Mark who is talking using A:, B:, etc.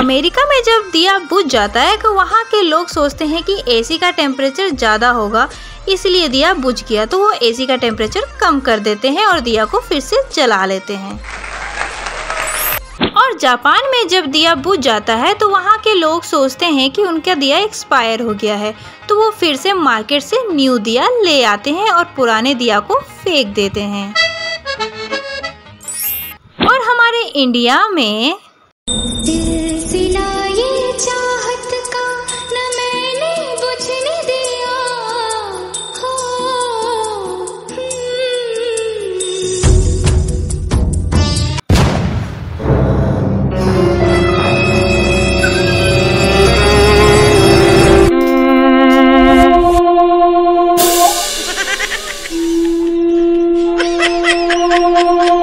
A: America में जब दिया बुझ जाता है तो वहाँ के लोग सोचते हैं कि एसी का टेम्परेचर ज़्यादा होगा। इसलिए दिया बुझ गया तो वो एसी का टेम्परेचर कम कर देते हैं और दिया को फिर से जला लेते हैं। और जापान में जब दिया बुझ जाता है तो वहाँ के लोग सोचते हैं कि उनका दिया एक्सपायर हो गया है। तो वो फिर से मार्केट से न्यू दिया ले आते हैं और पुराने दिया को फेंक देते हैं। और हमारे इंडिया में Thank you.